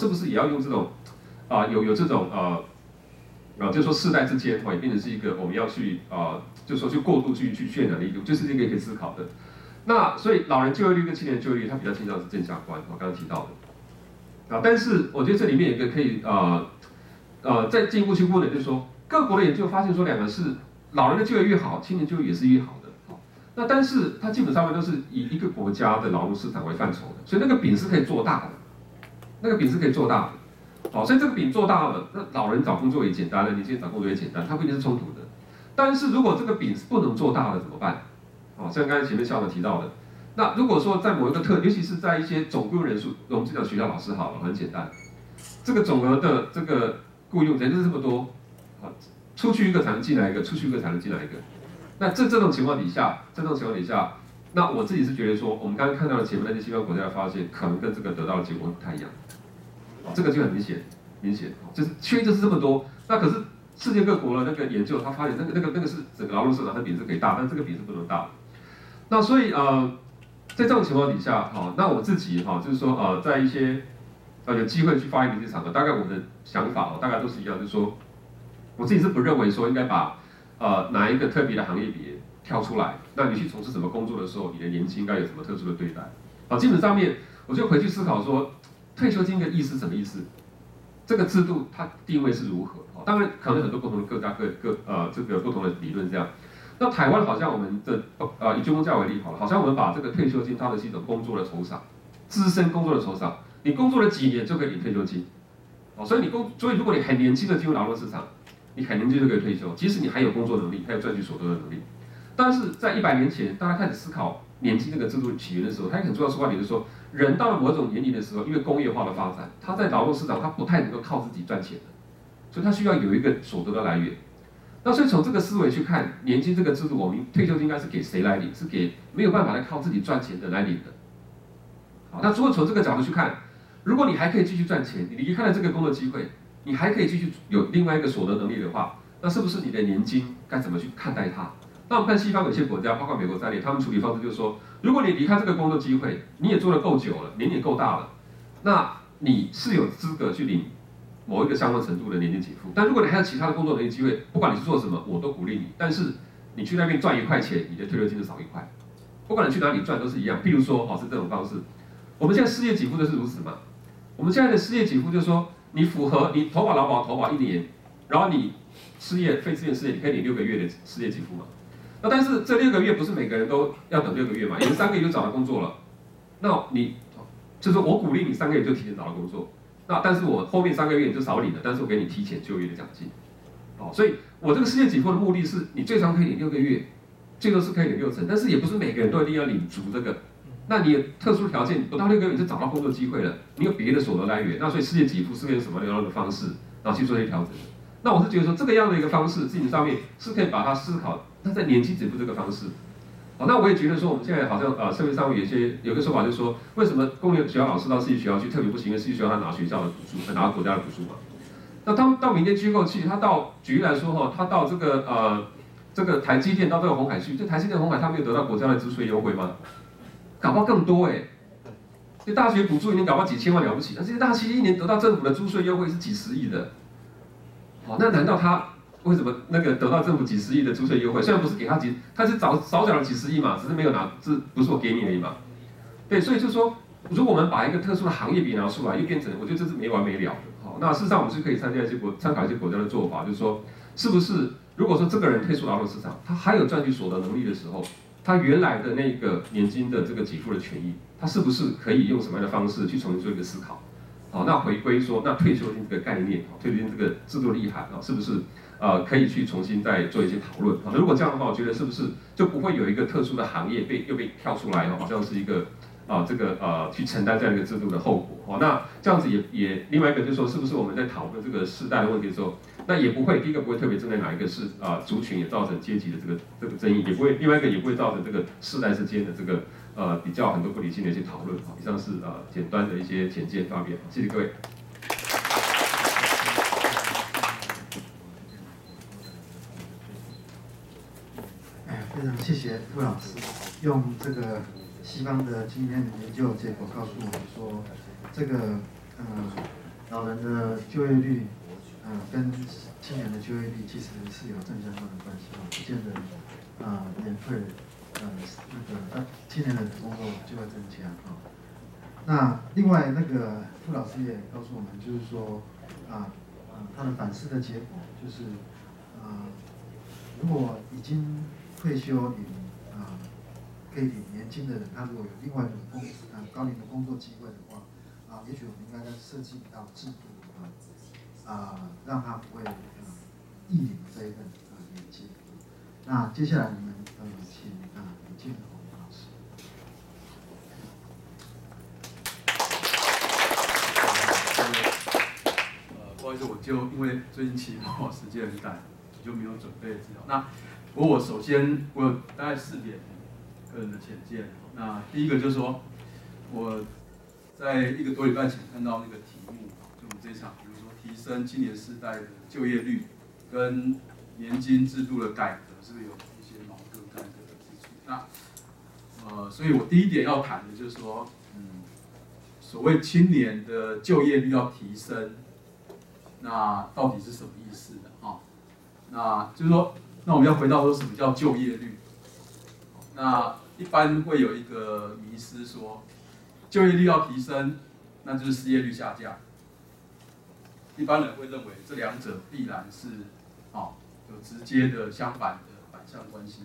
是不是也要用这种啊有有这种呃啊，就是说世代之间哦，也变成是一个我们要去啊，就是说去过度去去渲染的一种，就是这个可以思考的。那所以老人就业率跟青年就业率，它比较倾向是正相关，我刚刚提到的啊。但是我觉得这里面有一个可以啊呃再进一步去问的，就是说各国的研究发现说，两个是老人的就业越好，青年就业也是越好的。好，那但是它基本上面都是以一个国家的劳动市场为范畴的，所以那个饼是可以做大的，那个饼是可以做大的。好，所以这个饼做大了，那老人找工作也简单了，年轻人找工作也简单，它不一定是冲突的。但是如果这个饼是不能做大的怎么办？好，像刚才前面校长提到的，那如果说在某一个特，尤其是在一些总雇佣人数，我们就讲学校老师好了，很简单，这个总额的这个雇佣人就是这么多，好，出去一个才能进来一个，出去一个才能进来一个。那这这种情况底下，这种情况底下，那我自己是觉得说，我们刚刚看到的前面那些西方国家的发现，可能跟这个得到的结果不太一样。这个就很明显，明显就是缺就是这么多。那可是世界各国的那个研究，他发现那个那个那个是整个劳动市场的比是可以大，但这个比是不能大。那所以呃，在这种情况底下，哈，那我自己哈，就是说呃，在一些呃有机会去发言的一些场合，大概我的想法哦，大概都是一样，就是说，我自己是不认为说应该把呃哪一个特别的行业别挑出来，那你去从事什么工作的时候，你的年纪应该有什么特殊的对待？好，基本上面我就回去思考说。退休金的意思什么意思？这个制度它定位是如何？哦当然可能很多不同的各家各各呃这个不同的理论这样。那台湾好像我们的呃以军工价为例好了，好像我们把这个退休金当的是一种工作的酬赏，资深工作的酬赏。你工作了几年就可以领退休金，哦，所以你工所以如果你很年轻的进入劳动市场，你很年轻就可以退休，即使你还有工作能力，还有赚取所得的能力。但是在一百年前，大家开始思考年金这个制度起源的时候，它很重要出发点就是说。人到了某种年龄的时候，因为工业化的发展，他在劳动市场他不太能够靠自己赚钱的，所以他需要有一个所得的来源。那所以从这个思维去看，年金这个制度，我们退休金应该是给谁来领？是给没有办法来靠自己赚钱的来领的。好，那如果从这个角度去看，如果你还可以继续赚钱，你离开了这个工作机会，你还可以继续有另外一个所得能力的话，那是不是你的年金该怎么去看待它？那我们看西方有些国家，包括美国在内，他们处理方式就是说，如果你离开这个工作机会，你也做的够久了，年龄够大了，那你是有资格去领某一个相关程度的年金给付。但如果你还有其他的工作能力机会，不管你是做什么，我都鼓励你。但是你去那边赚一块钱，你的退休金就少一块。不管你去哪里赚都是一样。譬如说，哦，是这种方式。我们现在失业给付就是如此嘛。我们现在的失业给付就是说，你符合你投保劳保投保一年，然后你失业非自愿失业，你可以领六个月的失业给付嘛。那但是这六个月不是每个人都要等六个月嘛？有人三个月就找到工作了，那你就是我鼓励你三个月就提前找到工作，那但是我后面三个月你就少领了，但是我给你提前就业的奖金，哦，所以我这个世界给付的目的是你最长可以领六个月，最多是可以领六成，但是也不是每个人都一定要领足这个，那你特殊条件不到六个月你就找到工作机会了，你有别的所得来源，那所以世界给付是用什么样的方式然后去做一些调整？那我是觉得说这个样的一个方式，基本上面是可以把它思考。那在年轻止付这个方式，好，那我也觉得说，我们现在好像呃社会上有些有个说法，就是说，为什么公立学校老师到私立学校去特别不行？因为私立学校他拿学校的补助，拿国家的补助嘛。那他们到民间机构去，他到举例来说哈，他到这个呃这个台积电到这个红海去，这台积电红海他没有得到国家的租税优惠吗？搞不好更多哎，这大学补助一年搞不好几千万了不起，那这些大企业一年得到政府的租税优惠是几十亿的，好，那难道他？为什么那个得到政府几十亿的租税优惠？虽然不是给他几，他是少少缴了几十亿嘛，只是没有拿，这不是我给你而已嘛。对，所以就说，如果我们把一个特殊的行业比拿出来，又变成，我觉得这是没完没了的。好，那事实上我们是可以参加一些国，参考一些国家的做法，就是说，是不是如果说这个人退出劳动市场，他还有赚取所得能力的时候，他原来的那个年金的这个给付的权益，他是不是可以用什么样的方式去重新做一个思考？好，那回归说，那退休金这个概念，退休金这个制度厉害啊，是不是？呃，可以去重新再做一些讨论。如果这样的话，我觉得是不是就不会有一个特殊的行业被又被跳出来，好像是一个啊，这个呃，去承担这样一个制度的后果。哦，那这样子也也另外一个就是说，是不是我们在讨论这个世代的问题的时候，那也不会第一个不会特别针对哪一个是啊族群，也造成阶级的这个这个争议，也不会另外一个也不会造成这个世代之间的这个呃比较很多不理性的一些讨论。好，以上是啊简单的一些浅见发表，谢谢各位。非常谢谢傅老师用这个西方的经验研究结果告诉我们说，这个呃老人的就业率，嗯，跟青年的就业率其实是有正相关的关系啊，不见得啊年退，呃那个呃青年的工作就会增加啊。那另外那个傅老师也告诉我们，就是说啊啊他的反思的结果就是啊如果已经退休领啊可以领年轻的人，他如果有另外一种工啊高龄的工作机会的话。啊，也许我们应该在设计一道制度啊，啊，让他不会啊一领这一份啊年金。那接下来我们呃请啊李建宏老师。呃，不好意思，我就因为最近期末时间很赶，就没有准备资料。那不过我首先我有大概四点个人的浅见。那第一个就是说，我。在一个多礼拜前看到那个题目，就我们这场，比如说提升青年世代的就业率，跟年金制度的改革，是不是有一些矛盾在这个之处？那呃，所以我第一点要谈的就是说，嗯，所谓青年的就业率要提升，那到底是什么意思的啊？那就是说，那我们要回到说什么叫就业率？那一般会有一个迷思说。就业率要提升，那就是失业率下降。一般人会认为这两者必然是，啊，有直接的相反的反向关系。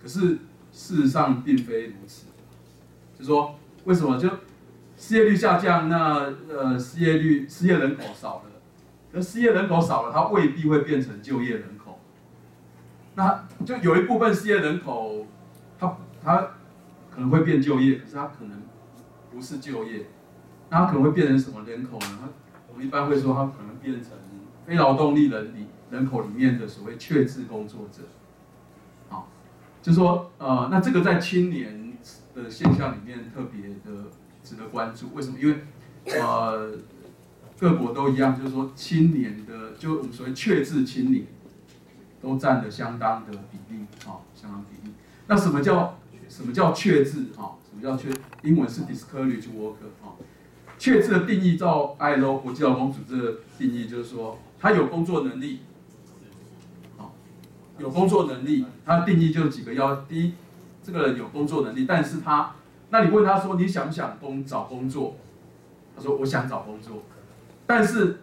可是事实上并非如此。就说为什么就失业率下降，那呃失业率失业人口少了，那失业人口少了，它未必会变成就业人口。那就有一部分失业人口，他他可能会变就业，可是他可能。不是就业，那他可能会变成什么人口呢？他我们一般会说，他可能变成非劳动力人里人口里面的所谓确制工作者。好，就说呃，那这个在青年的现象里面特别的值得关注。为什么？因为呃，各国都一样，就是说青年的，就我们所谓确制青年，都占了相当的比例，啊，相当比例。那什么叫什么叫确制？啊？什么叫确？英文是 discourage worker 啊。确制的定义，照 ILO 国际劳工组织的定义，就是说他有工作能力，好，有工作能力。他的定义就几个要：第一，这个人有工作能力，但是他，那你问他说你想不想工找工作？他说我想找工作，但是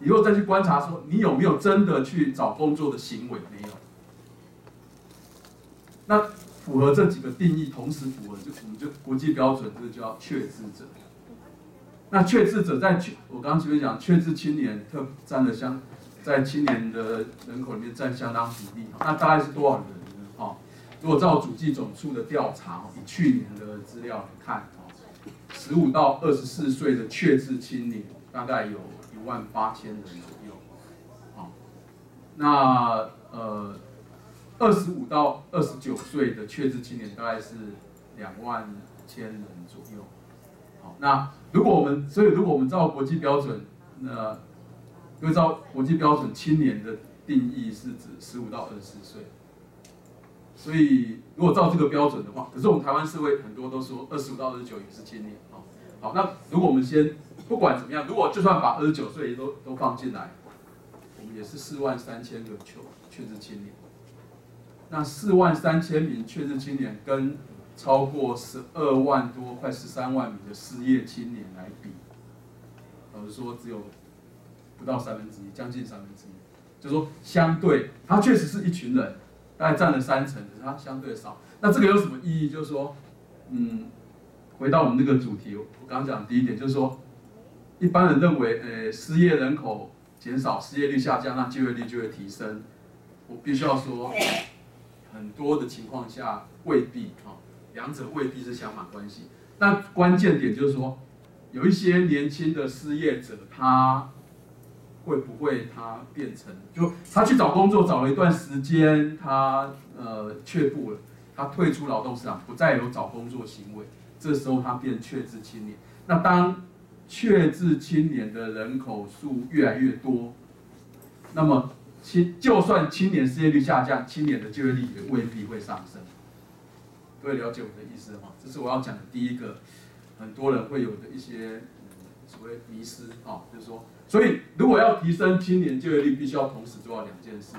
你如果再去观察说你有没有真的去找工作的行为？没有。那。符合这几个定义，同时符合就我们就国际标准，这个叫确知者。那确制者在确，我刚刚前面讲确制青年特占了相，在青年的人口里面占相当比例。那大概是多少人呢？哈，如果照主计总处的调查，以去年的资料来看，哈，十五到二十四岁的确制青年大概有五万八千人左右。好，那呃。二十五到二十九岁的确制青年大概是两万千人左右。好，那如果我们所以如果我们照国际标准，那因为照国际标准，青年的定义是指十五到二十四岁。所以如果照这个标准的话，可是我们台湾社会很多都说二十五到二十九也是青年。好，好，那如果我们先不管怎么样，如果就算把二十九岁都都放进来，我们也是四万三千个确确制青年。那四万三千名确实青年跟超过十二万多、快十三万名的失业青年来比，老实说只有不到三分之一，将近三分之一。就说相对，他确实是一群人，大概占了三成，可是它相对少。那这个有什么意义？就是说，嗯，回到我们这个主题，我刚刚讲第一点就是说，一般人认为，呃，失业人口减少，失业率下降，那就业率就会提升。我必须要说。很多的情况下未必啊，两者未必是相反关系。那关键点就是说，有一些年轻的失业者，他会不会他变成就他去找工作找了一段时间，他呃却步了，他退出劳动市场，不再有找工作行为，这时候他变确制青年。那当确制青年的人口数越来越多，那么。青就算青年失业率下降，青年的就业率也未必会上升。各位了解我的意思吗？这是我要讲的第一个，很多人会有的一些所谓迷失啊，就是说，所以如果要提升青年就业率，必须要同时做到两件事。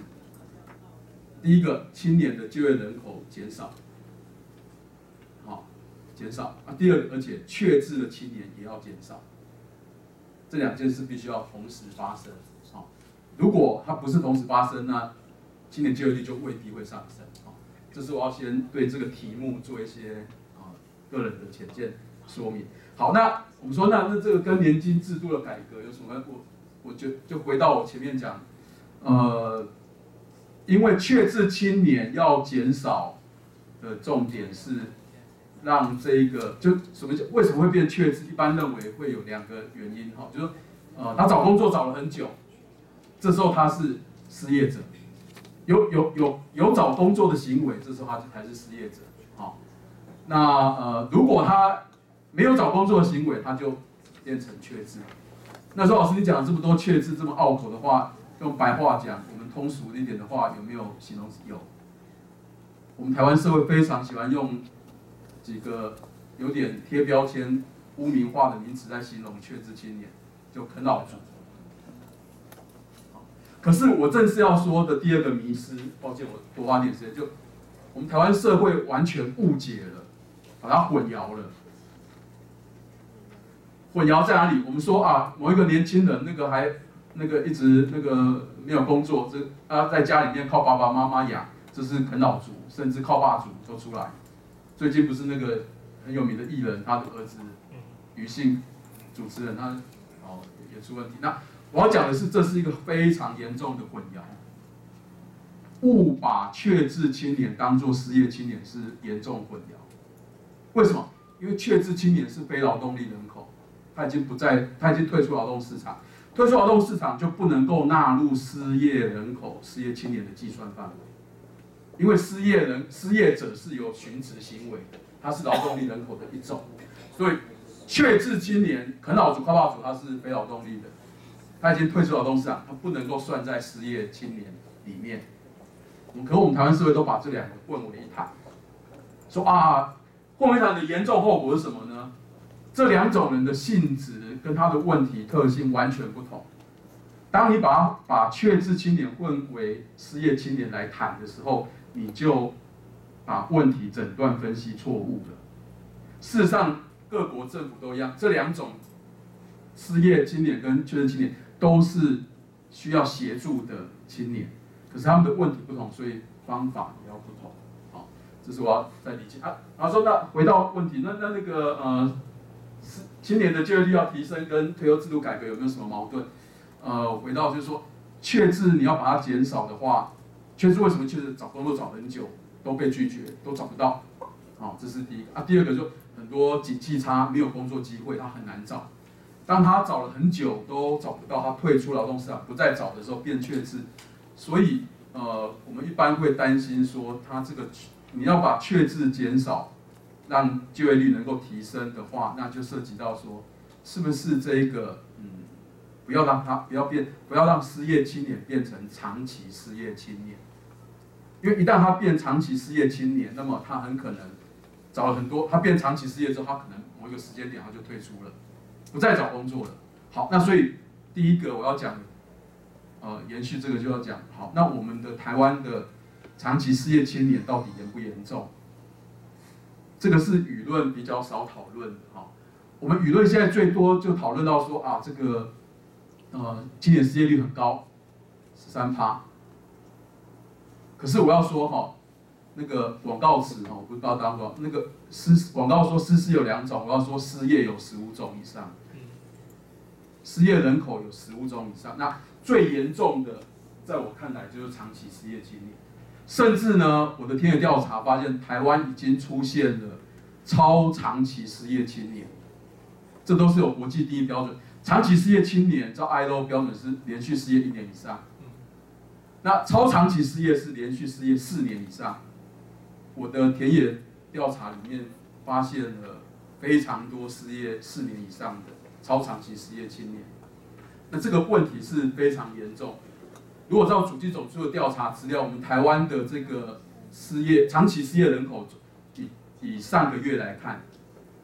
第一个，青年的就业人口减少，好，减少啊。第二，而且确制的青年也要减少，这两件事必须要同时发生。好，如果它不是同时发生，那青年就业率就未必会上升。好，这是我要先对这个题目做一些啊个人的浅见说明。好，那我们说，那那这个跟年金制度的改革有什么？我我就就回到我前面讲，呃。因为确制青年要减少的重点是让这一个就什么叫为什么会变确字？一般认为会有两个原因哈，就是呃他找工作找了很久，这时候他是失业者，有有有有找工作的行为，这时候他才是失业者。好，那呃如果他没有找工作的行为，他就变成确字。那时候老师你讲了这么多确字这么拗口的话，用白话讲。我们通俗一点的话，有没有形容词？有。我们台湾社会非常喜欢用几个有点贴标签、污名化的名词在形容缺资青年，就啃老族。可是我正是要说的第二个迷失，抱歉，我多花点时间，就我们台湾社会完全误解了，把它混淆了。混淆在哪里？我们说啊，某一个年轻人，那个还。那个一直那个没有工作，这啊在家里面靠爸爸妈妈养，这是啃老族，甚至靠爸族都出来。最近不是那个很有名的艺人，他的儿子，女性主持人，他哦也出问题。那我要讲的是，这是一个非常严重的混淆，误把确制青年当做失业青年是严重混淆。为什么？因为确制青年是非劳动力人口，他已经不在，他已经退出劳动市场。退出劳动市场就不能够纳入失业人口、失业青年的计算范围，因为失业人、失业者是有寻职行为的，他是劳动力人口的一种，所以确制青年、啃老族、靠爸族他是非劳动力的，他已经退出劳动市场，他不能够算在失业青年里面。可我们台湾社会都把这两个混为一谈，说啊，混为一谈的严重后果是什么呢？这两种人的性质。跟他的问题特性完全不同。当你把把确制青年混为失业青年来谈的时候，你就把问题诊断分析错误了。事实上，各国政府都一样，这两种失业青年跟确认青年都是需要协助的青年，可是他们的问题不同，所以方法也要不同。好，这是我要再理解啊。然后说，那回到问题，那那那个呃。青年的就业率要提升，跟退休制度改革有没有什么矛盾？呃，回到就是说，确制你要把它减少的话，确制为什么确实找工作找很久都被拒绝，都找不到？好，这是第一个啊。第二个就很多景气差，没有工作机会，他很难找。当他找了很久都找不到，他退出劳动市场不再找的时候变确制。所以呃，我们一般会担心说，他这个你要把确字减少。让就业率能够提升的话，那就涉及到说，是不是这一个，嗯，不要让他不要变，不要让失业青年变成长期失业青年，因为一旦他变长期失业青年，那么他很可能找了很多，他变长期失业之后，他可能某一个时间点他就退出了，不再找工作了。好，那所以第一个我要讲，呃，延续这个就要讲，好，那我们的台湾的长期失业青年到底严不严重？这个是舆论比较少讨论的哈，我们舆论现在最多就讨论到说啊，这个呃青年失业率很高，十三趴。可是我要说哈，那个广告词哈，我不知道当中那个失广告说失事有两种，我要说失业有十五种以上，失业人口有十五种以上，那最严重的，在我看来就是长期失业青年。甚至呢，我的田野调查发现，台湾已经出现了超长期失业青年，这都是有国际第一标准。长期失业青年照 ILO 标准是连续失业一年以上，那超长期失业是连续失业四年以上。我的田野调查里面发现了非常多失业四年以上的超长期失业青年，那这个问题是非常严重。如果照主计总处的调查资料，我们台湾的这个失业长期失业人口，以以上个月来看，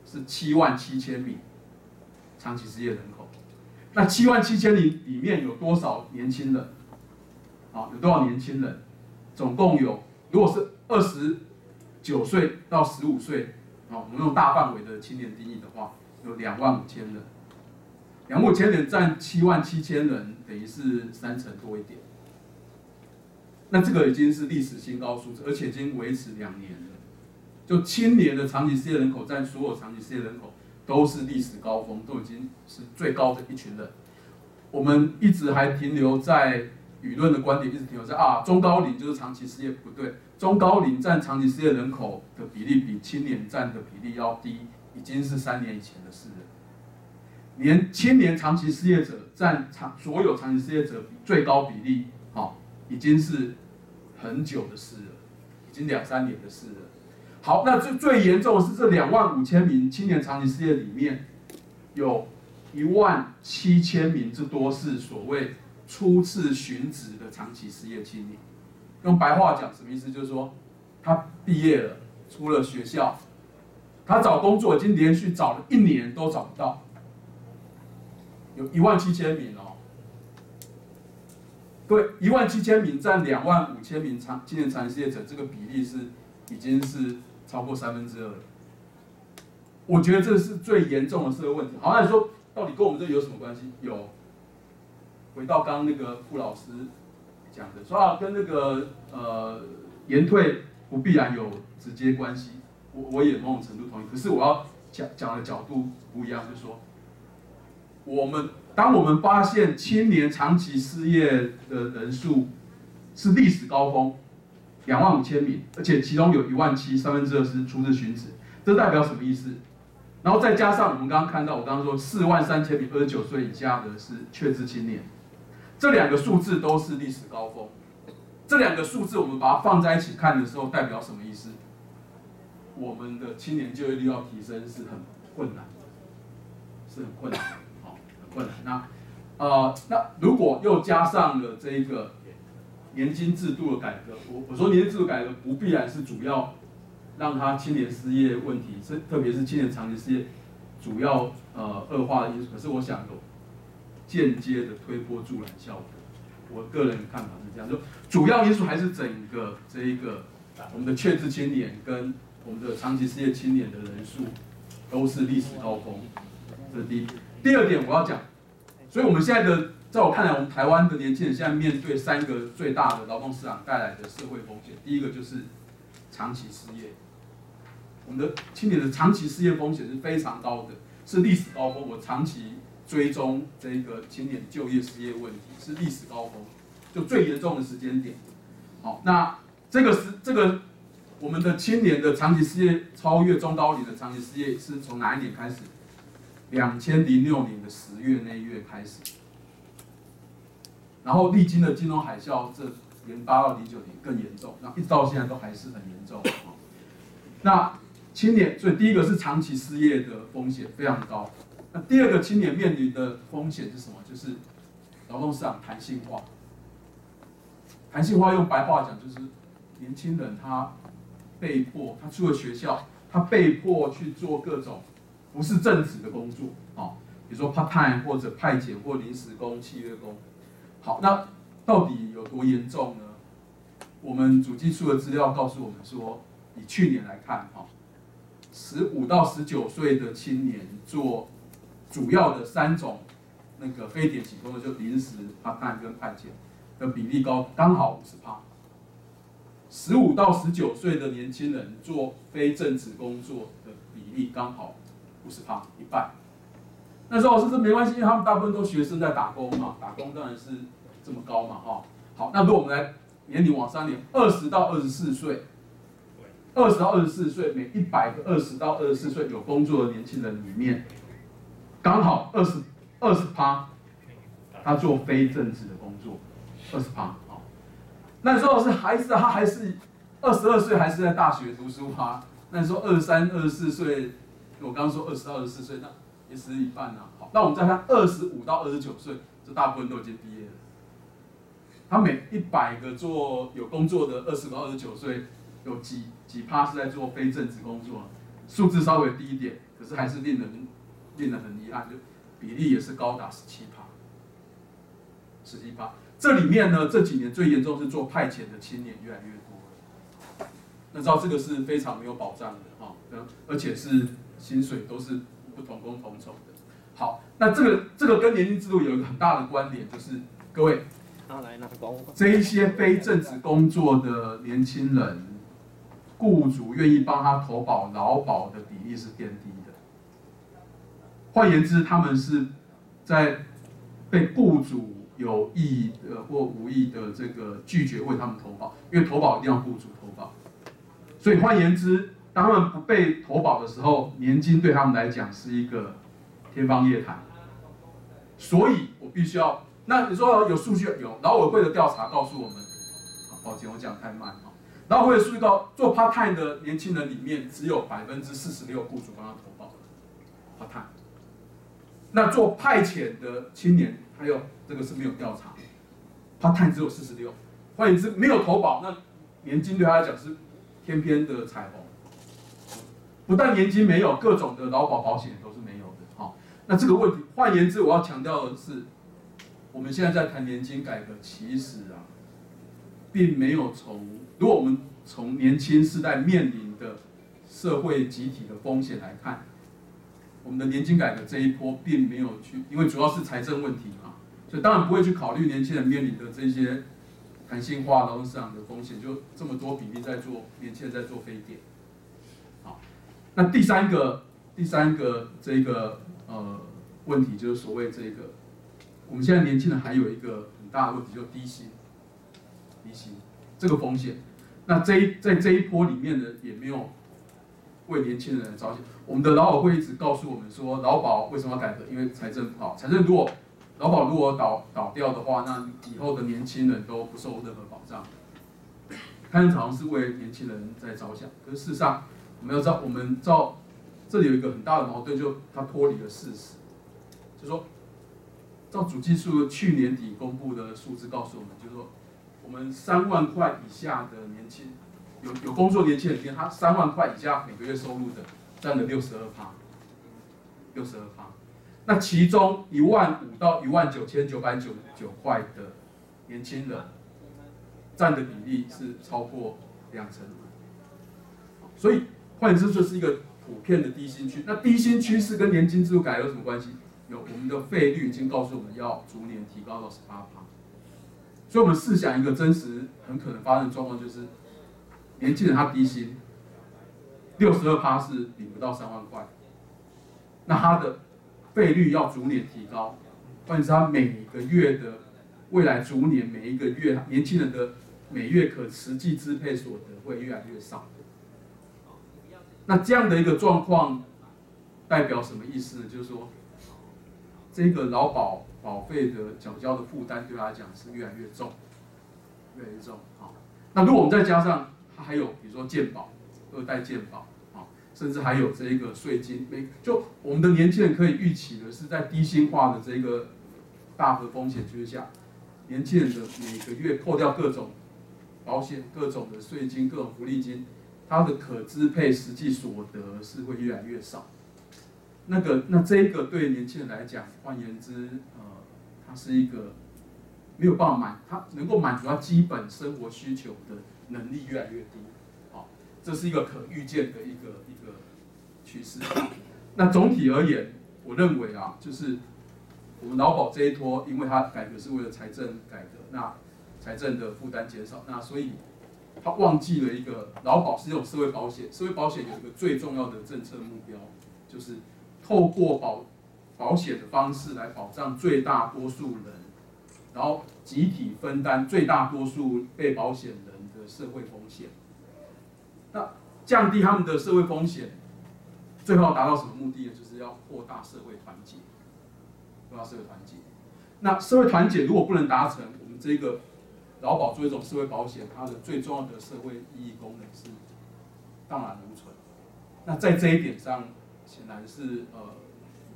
是七万七千名长期失业人口。那七万七千里里面有多少年轻人？啊，有多少年轻人？总共有，如果是二十九岁到十五岁，啊，我们用大范围的青年定义的话，有两万五千人。两万五千人占七万七千人，等于是三成多一点。那这个已经是历史新高数字，而且已经维持两年了。就青年的长期失业人口占所有长期失业人口都是历史高峰，都已经是最高的一群人。我们一直还停留在舆论的观点，一直停留在啊中高龄就是长期失业，不对，中高龄占长期失业人口的比例比青年占的比例要低，已经是三年以前的事了。年青年长期失业者占长所有长期失业者最高比例，好，已经是很久的事了，已经两三年的事了。好，那最最严重的是这两万五千名青年长期失业里面，有一万七千名之多是所谓初次寻职的长期失业青年。用白话讲，什么意思？就是说他毕业了，出了学校，他找工作已经连续找了一年都找不到。有一万七千名哦，对，一万七千名占两万五千名长青年长期失业者，这个比例是已经是超过三分之二了。我觉得这是最严重的社会问题。好，那你说到底跟我们这有什么关系？有，回到刚刚那个傅老师讲的，说啊，跟那个呃延退不必然有直接关系。我我也某种程度同意，可是我要讲讲的角度不一样，就是说。我们当我们发现青年长期失业的人数是历史高峰，两万五千名，而且其中有一万七，三分之二是出自寻职，这代表什么意思？然后再加上我们刚刚看到，我刚刚说四万三千名二十九岁以下的是确知青年，这两个数字都是历史高峰。这两个数字我们把它放在一起看的时候，代表什么意思？我们的青年就业率要提升是很困难，是很困难。好，很困难。那，呃，那如果又加上了这一个年金制度的改革，我我说年金制度改革不必然是主要让他青年失业问题，是特别是青年长期失业主要呃恶化的因素。可是我想有间接的推波助澜效果。我个人看法是这样，就主要因素还是整个这一个我们的确知青年跟我们的长期失业青年的人数都是历史高峰，这是第一。第二点我要讲，所以我们现在的，在我看来，我们台湾的年轻人现在面对三个最大的劳动市场带来的社会风险。第一个就是长期失业，我们的青年的长期失业风险是非常高的，是历史高峰。我长期追踪这个青年就业失业问题是历史高峰，就最严重的时间点。好，那这个是这个我们的青年的长期失业超越中高龄的长期失业是从哪一年开始？两千零六年的十月那一月开始，然后历经了金融海啸，这零八到零九年更严重，那一直到现在都还是很严重。那青年，所以第一个是长期失业的风险非常高。第二个青年面临的风险是什么？就是劳动市场弹性化。弹性化用白话讲就是，年轻人他被迫，他出了学校，他被迫去做各种。不是正职的工作啊，比如说 part time 或者派遣或临时工、契约工。好，那到底有多严重呢？我们主计处的资料告诉我们说，以去年来看，哈，十五到十九岁的青年做主要的三种那个非典型工作，就临时、part time 跟派遣的比例高，刚好五十趴。十五到十九岁的年轻人做非正职工作的比例刚好。五十趴一半，那时候是这没关系，因为他们大部分都学生在打工嘛，打工当然是这么高嘛，哈。好，那如果我们来年龄往上点，二十到二十四岁，二十到二十四岁，每一百个二十到二十四岁有工作的年轻人里面，刚好二十二十趴，他做非正职的工作，二十趴，好。那时候是孩子，他还是二十二岁，还是在大学读书哈。那时候二三、二十四岁。我刚刚说二十到二十四岁，那也是一半啊。好，那我们再看二十五到二十九岁，这大部分都已经毕业了。他每一百个做有工作的二十到二十九岁，有几几趴是在做非正职工作，数字稍微低一点，可是还是令人令人很遗憾，就比例也是高达十七趴。十七趴。这里面呢，这几年最严重是做派遣的青年越来越多了。那知道这个是非常没有保障的哈，而且是薪水都是不同工同酬的。好，那这个这个跟年龄制度有一个很大的关联，就是各位，这一些非正职工作的年轻人，雇主愿意帮他投保劳保的比例是偏低的。换言之，他们是在被雇主有意的或无意的这个拒绝为他们投保，因为投保一定要雇主投保。所以换言之，当他们不被投保的时候，年金对他们来讲是一个。天方夜谭，所以我必须要。那你说有数据有，劳委会的调查告诉我们，抱歉我讲太慢哈。劳委会的数据告，做 part time 的年轻人里面，只有百分之四十六雇主帮他投保 part time。那做派遣的青年，还有这个是没有调查他碳只有四十六。换言之，没有投保，那年金对他来讲是天边的彩虹。不但年金没有，各种的劳保保险都是没有的。好。那这个问题，换言之，我要强调的是，我们现在在谈年金改革，其实啊，并没有从如果我们从年轻世代面临的社会集体的风险来看，我们的年金改革这一波并没有去，因为主要是财政问题嘛，所以当然不会去考虑年轻人面临的这些弹性化劳动市场的风险，就这么多比例在做年轻人在做非典。好，那第三个，第三个这个。呃，问题就是所谓这个，我们现在年轻人还有一个很大的问题，就低薪，低薪这个风险。那这一在这一波里面呢，也没有为年轻人着想。我们的劳保会一直告诉我们说，劳保为什么要改革？因为财政不好，财政如果劳保如果倒倒掉的话，那以后的年轻人都不受任何保障。看上去是为年轻人在着想，可是事实上，我们要知道，我们照。这里有一个很大的矛盾，就它脱离了事实。就说，照主计处去年底公布的数字告诉我们，就是说，我们三万块以下的年轻有有工作年轻人，他三万块以下每个月收入的占了六十二趴，六十二趴。那其中一万五到一万九千九百九十九块的年轻人，占的比例是超过两成。所以换言之，这是一个。普遍的低薪区，那低薪区是跟年金制度改有什么关系？有我们的费率已经告诉我们要逐年提高到十八趴，所以我们试想一个真实很可能发生的状况，就是年轻人他低薪，六十二趴是领不到三万块，那他的费率要逐年提高，换言之，他每个月的未来逐年每一个月年轻人的每月可实际支配所得会越来越少。那这样的一个状况，代表什么意思呢？就是说，这个劳保保费的缴交的负担对他来讲是越来越重，越来越重。好，那如果我们再加上他还有比如说健保、二代健保，啊，甚至还有这一个税金，每就我们的年轻人可以预期的是，在低薪化的这个大和风险之下，年轻人的每个月扣掉各种保险、各种的税金、各种福利金。他的可支配实际所得是会越来越少，那个那这个对年轻人来讲，换言之，呃，他是一个没有办法满，他能够满足他基本生活需求的能力越来越低，好，这是一个可预见的一个一个趋势。那总体而言，我认为啊，就是我们劳保这一波，因为它改革是为了财政改革，那财政的负担减少，那所以。他忘记了一个劳保是一种社会保险，社会保险有一个最重要的政策目标，就是透过保保险的方式来保障最大多数人，然后集体分担最大多数被保险社会风险。那降低他们的社会风险，最后达到什么目的呢？就是要扩大社会团结，扩大社会团结。那社会团结如果不能达成，我们这个。劳保作为一种社会保险，它的最重要的社会意义功能是荡然无存。那在这一点上，显然是呃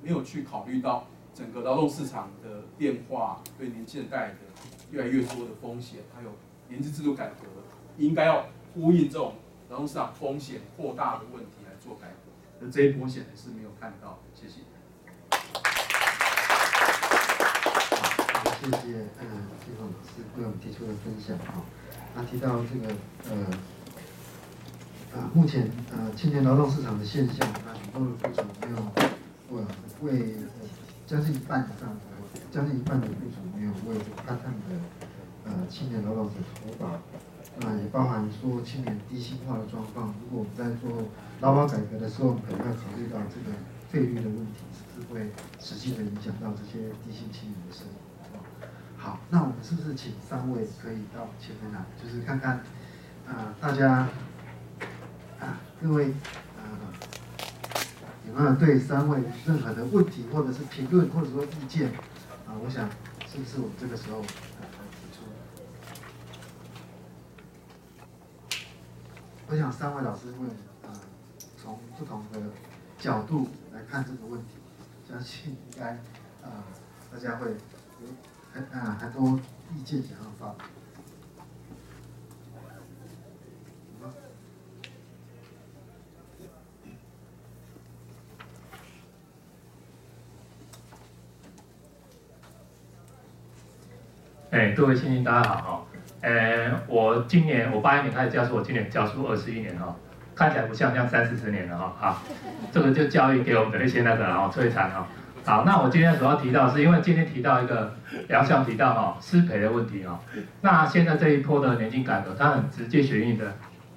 没有去考虑到整个劳动市场的变化对年轻人带来的越来越多的风险，还有年资制度改革应该要呼应这种劳动市场风险扩大的问题来做改革。那这一波显然是没有看到。谢谢。谢谢呃金凤老师对我们提出的分享哈。那提到这个呃啊目前呃青年劳动市场的现象，那很多的雇主没有为为将近一半以上，将近一半的雇主没有为这个安探的呃青年劳动者投保。那也包含说青年低薪化的状况。如果我们在做劳保改革的时候，可能要考虑到这个费率的问题，是不是会实际的影响到这些低薪青年的生活？好，那我们是不是请三位可以到前面来，就是看看啊大家啊各位啊有没有对三位任何的问题，或者是评论，或者说意见啊？我想是不是我们这个时候？我想三位老师会啊，从不同的角度来看这个问题，相信应该啊，大家会有很啊很多意见想要发表。哎，各位亲戚，大家好。呃，我今年我八一年开始教书，我今年教书二十一年哈，看起来不像像三四十年了哈。好，这个就教育给我们的一些那个然后摧残哈。好，那我今天主要提到是因为今天提到一个梁校提到哈失陪的问题哈。那现在这一波的年金改革，它很直接学印的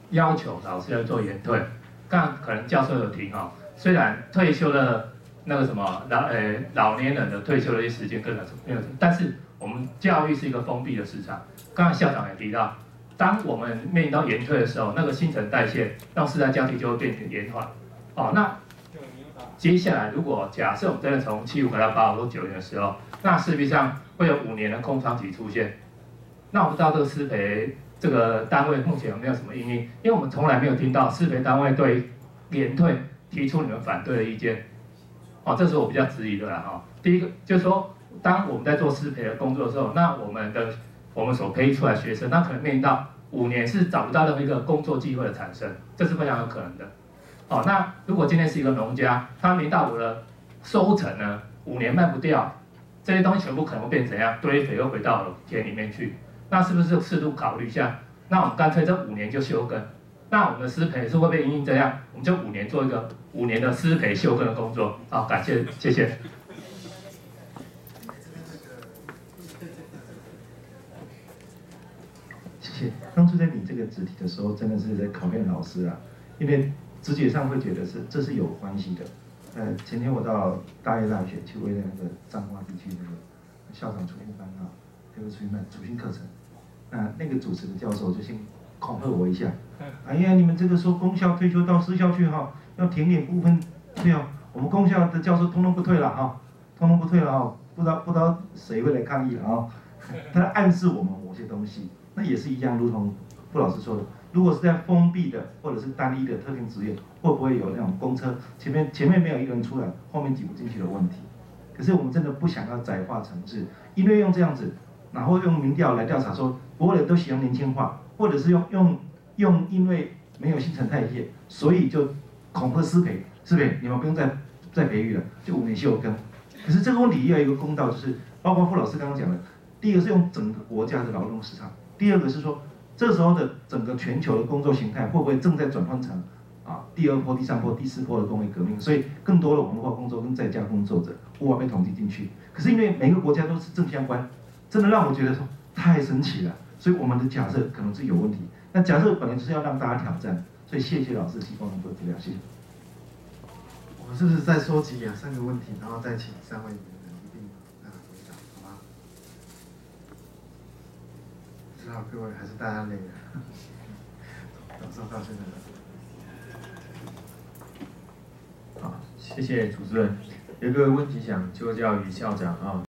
要求老师要做延退，刚可能教授有提哈，虽然退休的那个什么老呃老年人的退休的一些时间更长，没有，但是我们教育是一个封闭的市场。刚才校长也提到，当我们面临到延退的时候，那个新陈代谢让世代交替就会变成延缓。哦，那接下来如果假设我们真的从七五改到八五或九年的时候，那势必上会有五年的空窗期出现。那我不知道这个师培这个单位目前有没有什么异议？因为我们从来没有听到师培单位对延退提出你们反对的意见。哦，这是我比较质疑的啦。哈，第一个就是说，当我们在做师培的工作的时候，那我们的我们所培育出来学生，那可能面临到五年是找不到任何一个工作机会的产生，这是非常有可能的。哦，那如果今天是一个农家，他面临到我的收成呢，五年卖不掉，这些东西全部可能会变怎样？堆肥又回到田里面去，那是不是适度考虑一下？那我们干脆这五年就休耕，那我们的师培是会不会因为这样？我们就五年做一个五年的师培休耕的工作。好，感谢，谢谢。当初在拟这个纸题的时候，真的是在考验老师啊，因为直觉上会觉得是这是有关系的。呃，前天我到大业大学去为了那个彰化地区那个校长出训班啊，那个出训班主训课程，那那个主持的教授就先恐吓我一下，哎呀，你们这个说公校退休到私校去哈，要停点部分退哦，我们公校的教授通通不退了哈，通通不退了哈，不知道不知道谁会来抗议了啊？他在暗示我们某些东西。那也是一样，如同傅老师说的，如果是在封闭的或者是单一的特定职业，会不会有那种公车前面前面没有一个人出来，后面挤不进去的问题？可是我们真的不想要窄化城市，因为用这样子，然后用民调来调查说，所有人都喜欢年轻化，或者是用用用，因为没有新陈代谢，所以就恐吓失培，失培你们不用再再培育了，就五年休耕。可是这个问题要一个公道，就是包括傅老师刚刚讲的，第一个是用整个国家的劳动市场。第二个是说，这时候的整个全球的工作形态会不会正在转换成啊第二波、第三波、第四波的工业革命？所以更多的文化工作跟在家工作者无法被统计进去。可是因为每个国家都是正相关，真的让我觉得说太神奇了。所以我们的假设可能是有问题。那假设本来就是要让大家挑战，所以谢谢老师提供很多资料，谢谢。我们是不是再收集两三个问题，然后再请三位？知道各位还是大家那个，早上到现在。好，谢谢主持人。有个问题想就叫于校长啊，